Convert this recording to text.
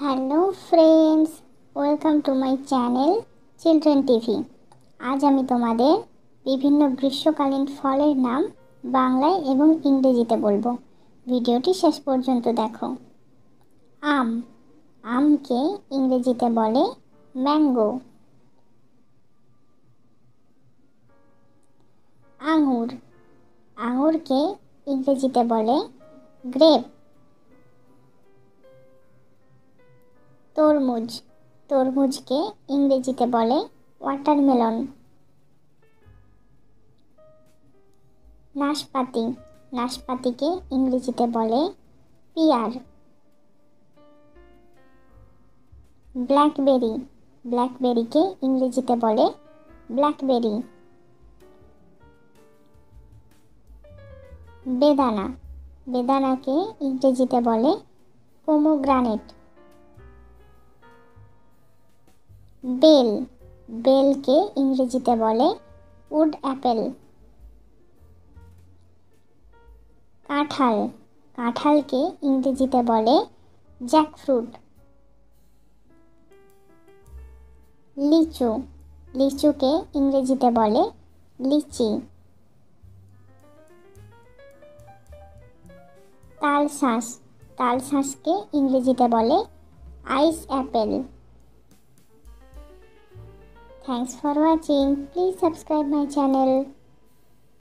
Hello friends welcome to my channel children TV আজ আমি তোমাদের বিভিন্ন গ্রীষ্মকালীন ফলের নাম বাংলায় এবং ইংরেজিতে বলব। ভিডিওটি শেষ পর্যন্ত দেখো। আম। আমকে ইংরেজিতে বলে ম্যাঙ্গো। আঙুর। আঙুরকে ইংরেজিতে বলে গ্রেপ। তরমুজ। তরমুজকে ইংরেজিতে বলে ওয়াটারমেলন নাশপাতি। নাশপাতিকে ইংরেজিতে বলে পিয়ার। ব্ল্যাকবেরি। ব্ল্যাকবেরিকে ইংরেজিতে বলে ব্ল্যাকবেরি বেদানা। বেদানাকে ইংরেজিতে বলে পোমোগ্রানেট বেল, বেলকে ইংরেজিতে বলে উড অ্যাপেল। কাঁঠাল, কাঁঠালকে ইংরেজিতে বলে জ্যাকফ্রুট। লিচু, লিচুকে ইংরেজিতে বলে লিচি। তালশাঁস, তালশাঁসকে ইংরেজিতে বলে ice apple. Thanks for watching. Please subscribe my channel.